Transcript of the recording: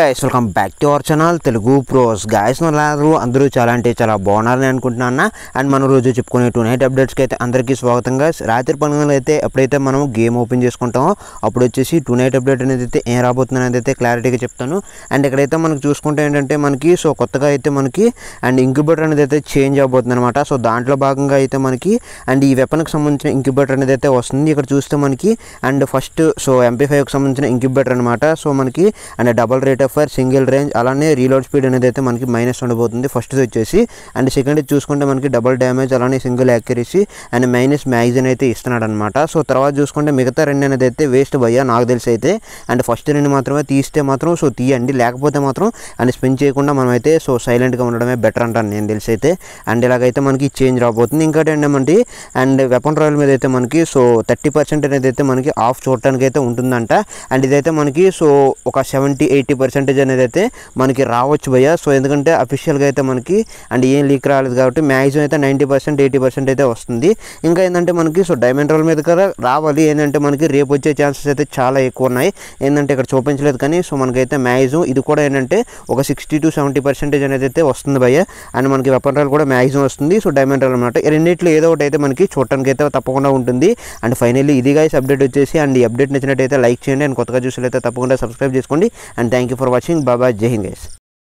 Guys welcome back to our channel Telugu pros guys అందరూ అందరూ చాలా అంటే చాలా బాగున్నారని అనుకుంటున్నాను? అండ్ మనం రోజు చెప్పుకునే టూ నైట్ అప్డేట్స్కి అయితే అందరికీ స్వాగతం రాత్రి పనులు అయితే ఎప్పుడైతే మనం గేమ్ ఓపెన్ చేసుకుంటామో అప్పుడు వచ్చేసి టూ నైట్ అప్డేట్ అనేది అయితే ఏం రాబోతుంది అనేది అయితే క్లారిటీగా చెప్తాను. అండ్ ఇక్కడైతే మనకు చూసుకుంటే ఏంటంటే మనకి సో కొత్తగా అయితే మనకి అండ్ ఇంక్యుబేటర్ అనేది అయితే చేంజ్ అవబోతుంది అనమాట సో దాంట్లో భాగంగా అయితే మనకి అండ్ ఈ వెపన్కి సంబంధించిన ఇంక్యుబేటర్ అనేది అయితే వస్తుంది. ఇక్కడ చూస్తే మనకి అండ్ ఫస్ట్ సో ఎంపీ ఫైవ్కి సంబంధించిన ఇంక్యుబేటర్ అనమాట సో మనకి and double rate FIR single range అలానే రీలోడ్ స్పీడ్ అనేది అయితే మనకి మైనస్ ఉండబోతుంది. ఫస్ట్ది వచ్చేసి అండ్ సెకండ్ చూసుకుంటే మనకి డబల్ డ్యామేజ్ అలానే single accuracy and minus magazine అయితే ఇస్తున్నాడు అనమాట సో తర్వాత చూసుకుంటే మిగతా రెండు అనేది అయితే వేస్ట్ భయ్యా నాకు తెలిసి అయితే అండ్ ఫస్ట్ రెండు మాత్రమే తీస్తే మాత్రం సో తీయండి. లేకపోతే మాత్రం అండ్ స్పెండ్ చేయకుండా మనం అయితే సో సైలెంట్గా ఉండడమే బెటర్ అంటాను నేను తెలిసి అయితే. అండ్ ఇలాగైతే మనకి చేంజ్ రాబోతుంది. ఇంకోటి ఏంటంటే అండ్ వెపన్ రాయల్ మీద అయితే మనకి సో థర్టీ పర్సెంట్ అనేది అయితే మనకి ఆఫ్ చూడటానికి అయితే ఉంటుందంట. అండ్ ఇదైతే మనకి సో ఒక సెవెంటీ ఎయిటీ పర్సెంటేజ్ అనేది అయితే మనకి రావచ్చు భయ్య. సో ఎందుకంటే అఫీషియల్గా అయితే మనకి అండ్ ఏం లీక్ రాలేదు కాబట్టి మ్యాక్సిమం అయితే నైంటీ పర్సెంట్ ఎయిటీ పర్సెంట్ అయితే వస్తుంది. ఇంకా ఏంటంటే మనకి సో డైమండ్ రోల్ మీద కూడా రావాలి. ఏంటంటే మనకి రేపు వచ్చే ఛాన్సెస్ అయితే చాలా ఎక్కువ ఉన్నాయి. ఏంటంటే ఇక్కడ చూపించలేదు కానీ సో మనకైతే మ్యాక్సిమం ఇది కూడా ఏంటంటే ఒక సిక్స్టీ టు సెవెంటీ పర్సెంటేజ్ అనేది అయితే వస్తుంది భయ్య. అండ్ మనకి వెపన్ రాల్ కూడా మ్యాక్సిమం వస్తుంది. సో డైమండ్ రాల్ అనమాట రెండింటిలో ఏదో ఒకటి అయితే మనకి చూడటానికి అయితే తప్పకుండా ఉంటుంది. అండ్ ఫైనల్లీ ఇది గైస్ అప్డేట్ వచ్చేసి అండ్ ఈ అప్డేట్ నచ్చినట్టయితే లైక్ చేయండి. అండ్ కొత్తగా చూసినట్లయితే తప్పకుండా సబ్స్క్రైబ్ చేసుకోండి. And thank you for for watching. Bye bye. Jai Hind guys.